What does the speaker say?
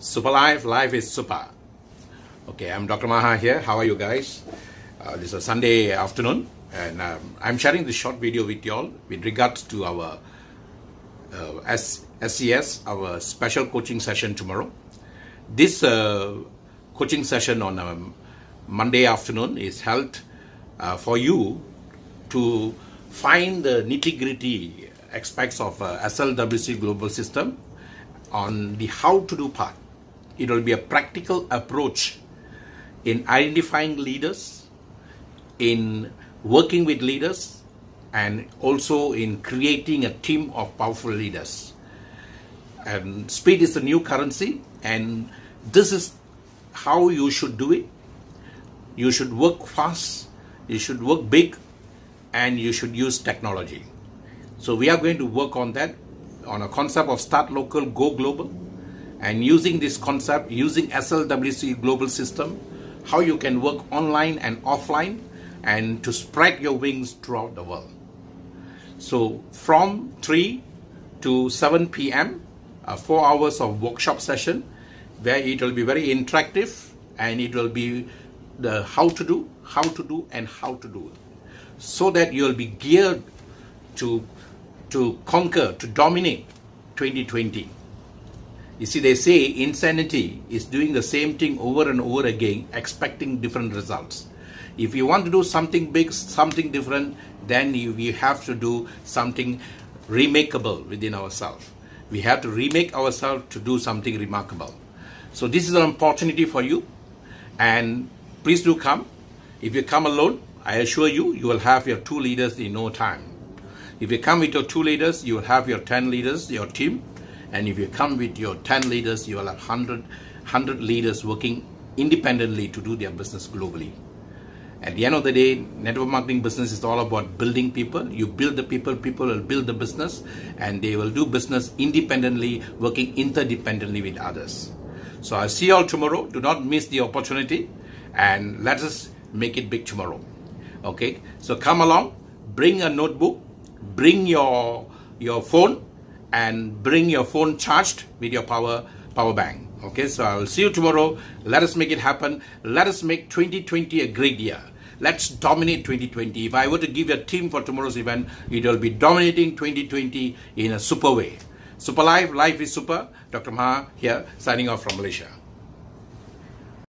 Super Life, life is super. Okay, I'm Dr. Maha here. How are you guys? Uh, this is a Sunday afternoon, and um, I'm sharing this short video with you all with regards to our uh, S- SCS, our special coaching session tomorrow. This uh, coaching session on um, Monday afternoon is held uh, for you to find the nitty gritty aspects of uh, SLWC global system on the how to do part. It will be a practical approach in identifying leaders, in working with leaders, and also in creating a team of powerful leaders. And speed is the new currency, and this is how you should do it. You should work fast, you should work big, and you should use technology. So we are going to work on that on a concept of start local, go global, and using this concept, using SLWC global system, how you can work online and offline, and to spread your wings throughout the world. So from 3 to 7 p.m., a uh, four hours of workshop session, where it will be very interactive and it will be the how to do, how to do, and how to do it so that you'll be geared to to conquer, to dominate 2020. You see, they say insanity is doing the same thing over and over again, expecting different results. If you want to do something big, something different, then you, you have to do something remakeable within ourselves. We have to remake ourselves to do something remarkable. So this is an opportunity for you, and please do come. If you come alone, I assure you, you will have your two leaders in no time. If you come with your two leaders, you will have your 10 leaders, your team. And if you come with your 10 leaders, you will have 100, 100 leaders working independently to do their business globally. At the end of the day, network marketing business is all about building people. You build the people, people will build the business, and they will do business independently, working interdependently with others. So I'll see you all tomorrow. Do not miss the opportunity, and let us make it big tomorrow. Okay, so come along, bring a notebook, bring your your phone and bring your phone charged with your power power bank. Okay so i will see you tomorrow. Let us make it happen. Let us make 2020 a great year. Let's dominate 2020 if i were to give a team for tomorrow's event it will be dominating 2020 in a super way. Super life life is super. Dr maha here signing off from malaysia